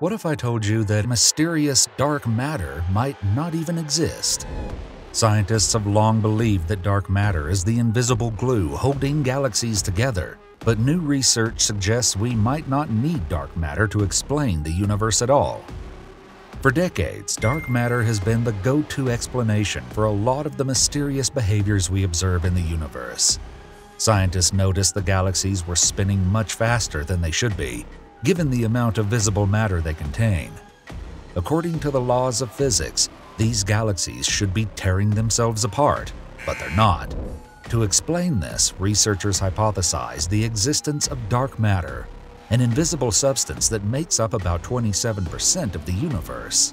What if I told you that mysterious dark matter might not even exist? Scientists have long believed that dark matter is the invisible glue holding galaxies together, but new research suggests we might not need dark matter to explain the universe at all. For decades, dark matter has been the go-to explanation for a lot of the mysterious behaviors we observe in the universe. Scientists noticed the galaxies were spinning much faster than they should be, given the amount of visible matter they contain. According to the laws of physics, these galaxies should be tearing themselves apart, but they're not. To explain this, researchers hypothesized the existence of dark matter, an invisible substance that makes up about 27% of the universe.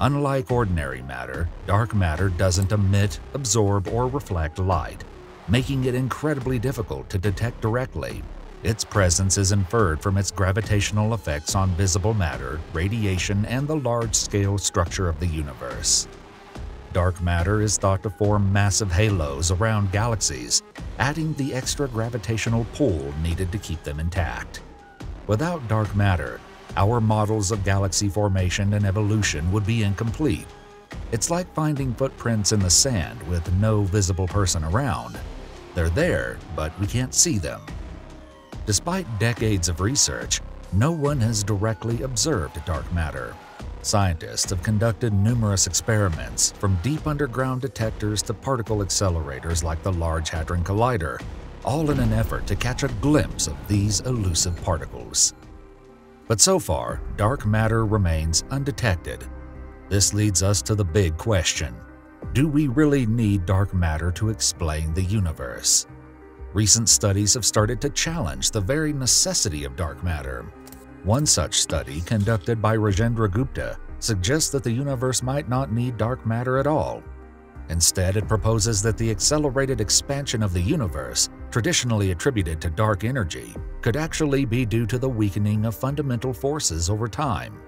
Unlike ordinary matter, dark matter doesn't emit, absorb, or reflect light, making it incredibly difficult to detect directly its presence is inferred from its gravitational effects on visible matter, radiation, and the large-scale structure of the universe. Dark matter is thought to form massive halos around galaxies, adding the extra gravitational pull needed to keep them intact. Without dark matter, our models of galaxy formation and evolution would be incomplete. It's like finding footprints in the sand with no visible person around. They're there, but we can't see them. Despite decades of research, no one has directly observed dark matter. Scientists have conducted numerous experiments, from deep underground detectors to particle accelerators like the Large Hadron Collider, all in an effort to catch a glimpse of these elusive particles. But so far, dark matter remains undetected. This leads us to the big question. Do we really need dark matter to explain the universe? Recent studies have started to challenge the very necessity of dark matter. One such study, conducted by Rajendra Gupta, suggests that the universe might not need dark matter at all. Instead, it proposes that the accelerated expansion of the universe, traditionally attributed to dark energy, could actually be due to the weakening of fundamental forces over time.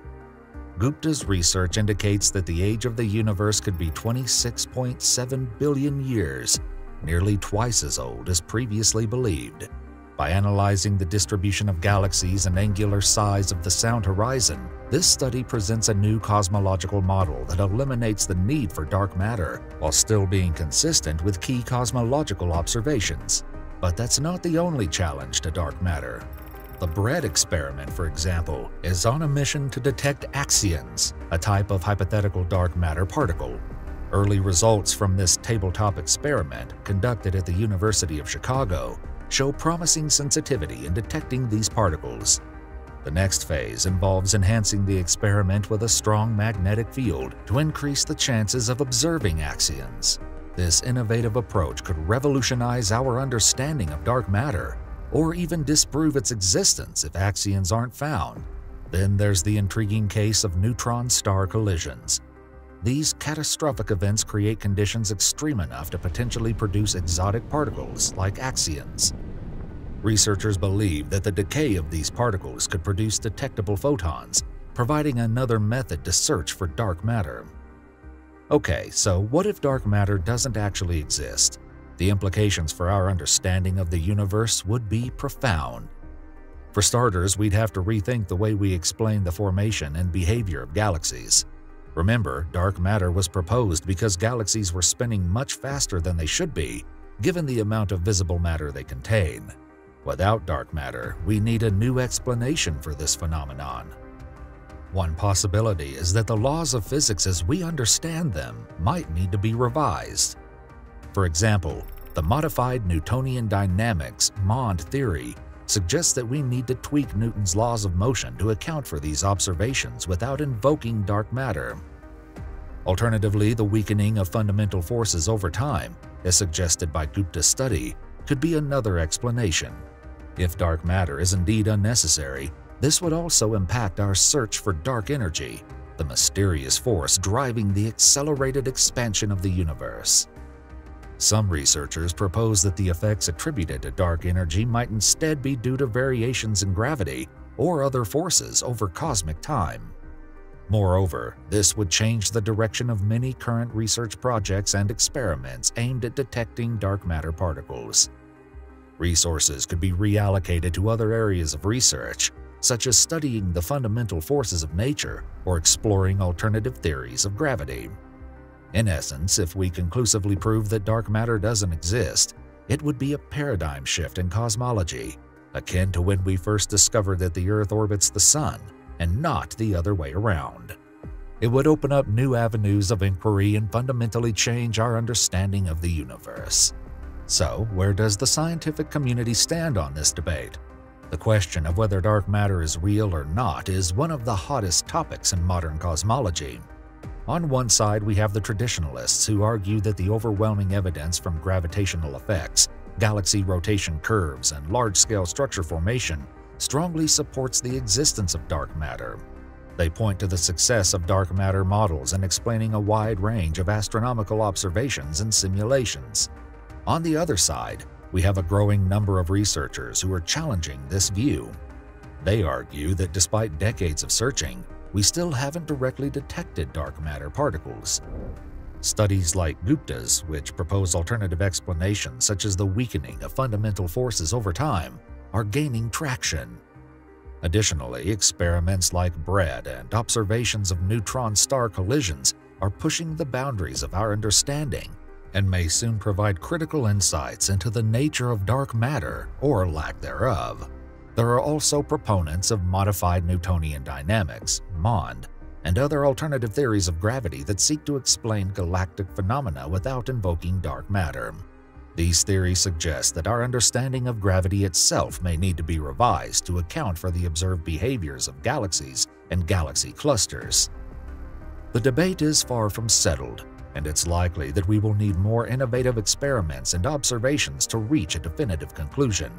Gupta's research indicates that the age of the universe could be 26.7 billion years, nearly twice as old as previously believed. By analyzing the distribution of galaxies and angular size of the sound horizon, this study presents a new cosmological model that eliminates the need for dark matter while still being consistent with key cosmological observations. But that's not the only challenge to dark matter. The BREAD experiment, for example, is on a mission to detect axions, a type of hypothetical dark matter particle Early results from this tabletop experiment, conducted at the University of Chicago, show promising sensitivity in detecting these particles. The next phase involves enhancing the experiment with a strong magnetic field to increase the chances of observing axions. This innovative approach could revolutionize our understanding of dark matter, or even disprove its existence if axions aren't found. Then there's the intriguing case of neutron-star collisions, these catastrophic events create conditions extreme enough to potentially produce exotic particles like axions. Researchers believe that the decay of these particles could produce detectable photons, providing another method to search for dark matter. Okay, so what if dark matter doesn't actually exist? The implications for our understanding of the universe would be profound. For starters, we'd have to rethink the way we explain the formation and behavior of galaxies. Remember, dark matter was proposed because galaxies were spinning much faster than they should be, given the amount of visible matter they contain. Without dark matter, we need a new explanation for this phenomenon. One possibility is that the laws of physics as we understand them might need to be revised. For example, the modified Newtonian dynamics Mond theory suggests that we need to tweak Newton's laws of motion to account for these observations without invoking dark matter. Alternatively, the weakening of fundamental forces over time, as suggested by Gupta's study, could be another explanation. If dark matter is indeed unnecessary, this would also impact our search for dark energy, the mysterious force driving the accelerated expansion of the universe. Some researchers propose that the effects attributed to dark energy might instead be due to variations in gravity or other forces over cosmic time. Moreover, this would change the direction of many current research projects and experiments aimed at detecting dark matter particles. Resources could be reallocated to other areas of research, such as studying the fundamental forces of nature or exploring alternative theories of gravity. In essence, if we conclusively prove that dark matter doesn't exist, it would be a paradigm shift in cosmology, akin to when we first discovered that the Earth orbits the Sun and not the other way around. It would open up new avenues of inquiry and fundamentally change our understanding of the universe. So, where does the scientific community stand on this debate? The question of whether dark matter is real or not is one of the hottest topics in modern cosmology. On one side, we have the traditionalists who argue that the overwhelming evidence from gravitational effects, galaxy rotation curves, and large-scale structure formation strongly supports the existence of dark matter. They point to the success of dark matter models in explaining a wide range of astronomical observations and simulations. On the other side, we have a growing number of researchers who are challenging this view. They argue that despite decades of searching, we still haven't directly detected dark matter particles. Studies like Gupta's, which propose alternative explanations such as the weakening of fundamental forces over time, are gaining traction. Additionally, experiments like BREAD and observations of neutron-star collisions are pushing the boundaries of our understanding and may soon provide critical insights into the nature of dark matter or lack thereof. There are also proponents of modified Newtonian dynamics, MOND, and other alternative theories of gravity that seek to explain galactic phenomena without invoking dark matter. These theories suggest that our understanding of gravity itself may need to be revised to account for the observed behaviors of galaxies and galaxy clusters. The debate is far from settled, and it's likely that we will need more innovative experiments and observations to reach a definitive conclusion.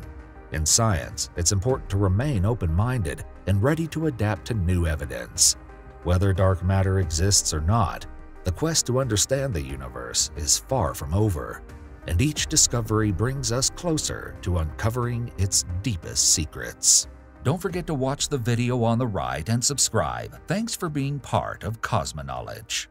In science, it's important to remain open-minded and ready to adapt to new evidence. Whether dark matter exists or not, the quest to understand the universe is far from over and each discovery brings us closer to uncovering its deepest secrets. Don't forget to watch the video on the right and subscribe. Thanks for being part of Cosmoknowledge.